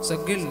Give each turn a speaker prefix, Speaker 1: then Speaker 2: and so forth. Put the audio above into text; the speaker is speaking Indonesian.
Speaker 1: Segil